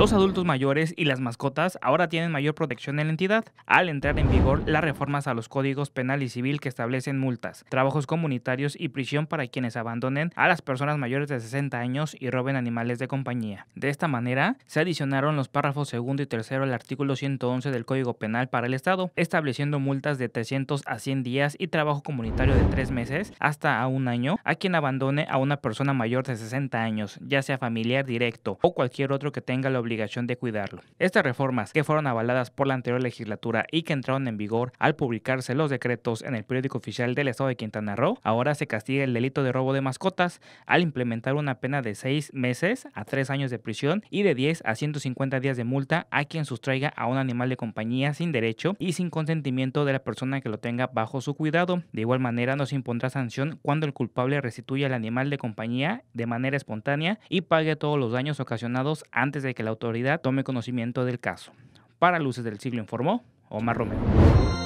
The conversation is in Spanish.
Los adultos mayores y las mascotas ahora tienen mayor protección en la entidad, al entrar en vigor las reformas a los códigos penal y civil que establecen multas, trabajos comunitarios y prisión para quienes abandonen a las personas mayores de 60 años y roben animales de compañía. De esta manera, se adicionaron los párrafos segundo y tercero al artículo 111 del Código Penal para el Estado, estableciendo multas de 300 a 100 días y trabajo comunitario de 3 meses hasta a un año a quien abandone a una persona mayor de 60 años, ya sea familiar directo o cualquier otro que tenga la obligación de cuidarlo. Estas reformas, que fueron avaladas por la anterior legislatura y que entraron en vigor al publicarse los decretos en el periódico oficial del estado de Quintana Roo, ahora se castiga el delito de robo de mascotas al implementar una pena de 6 meses a 3 años de prisión y de 10 a 150 días de multa a quien sustraiga a un animal de compañía sin derecho y sin consentimiento de la persona que lo tenga bajo su cuidado. De igual manera, no se impondrá sanción cuando el culpable restituya el animal de compañía de manera espontánea y pague todos los daños ocasionados antes de que la autoridad tome conocimiento del caso. Para Luces del Siglo informó Omar Romero.